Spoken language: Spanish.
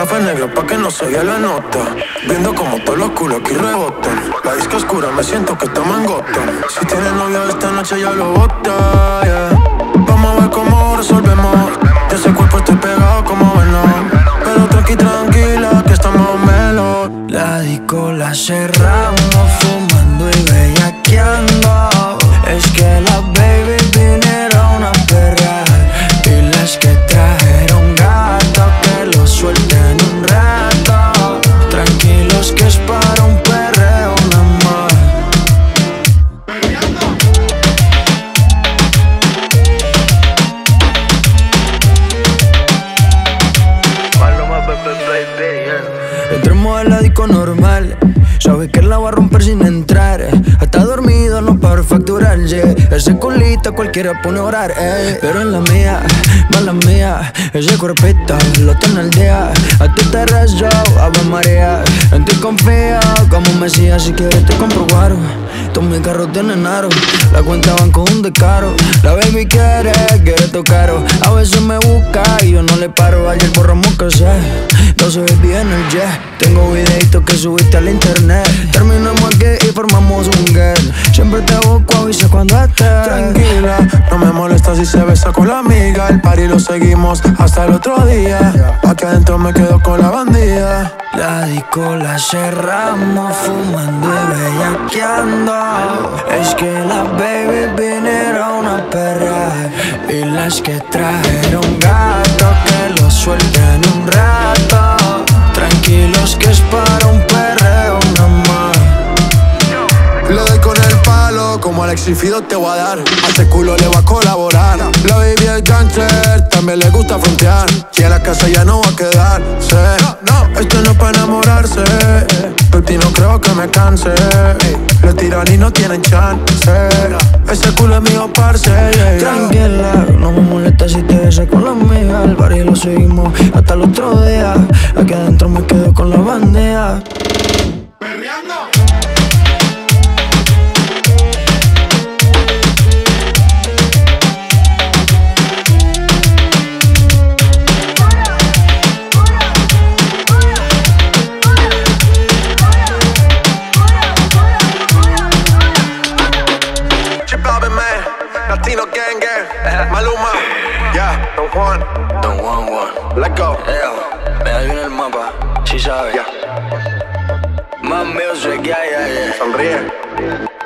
Café negro pa' que no se vea la nota. Viendo como todos los culos aquí rebotan. La disco oscura, me siento que estamos en. Si tienes novia esta noche ya lo bota, yeah. Entremos al disco normal. Sabes que la va a romper sin entrar. Está dormido, no para facturar. yeah. Ese culito cualquiera pone a orar. ey. Pero en la mía, mala mía. Ese cuerpito lo tiene al día. A ti te rezo, Ave María. En ti confío como un mesías. Si quieres te compro guaro. Todos mis carros tienen aro. La cuenta van con un descaro. La baby quiere, quiere tocar. A veces me busca y yo no le paro. No se ve bien el jet. Tengo videitos que subiste al internet. Terminamos aquí y formamos un girl. Siempre te busco, avisa cuando estés. Tranquila, no me molesta si se besa con la amiga. El party lo seguimos hasta el otro día. Aquí adentro me quedo con la bandida. La disco la cerramos fumando y bellaqueando Es que las baby vinieron a perrear Y las que trajeron gato palo, como Alexis Fido te voy a dar. A ese culo le va a colaborar. La baby es gangster, también le gusta frontear. Y a la casa ya no va a quedarse. Esto no es para enamorarse. Ti no creo que me canse. Le tiran y no tienen chance. Ese culo es mío, parce. yeah, yeah. Tranquila, no me molesta si te besas con la amiga El barrio lo seguimos hasta el otro día Aquí adentro me quedo con la bandeja Yeah, Don Juan. Don Juan Juan Let go. Me viene el mapa, si sabes Yeah. Más music, yeah, yeah, yeah Sonríe.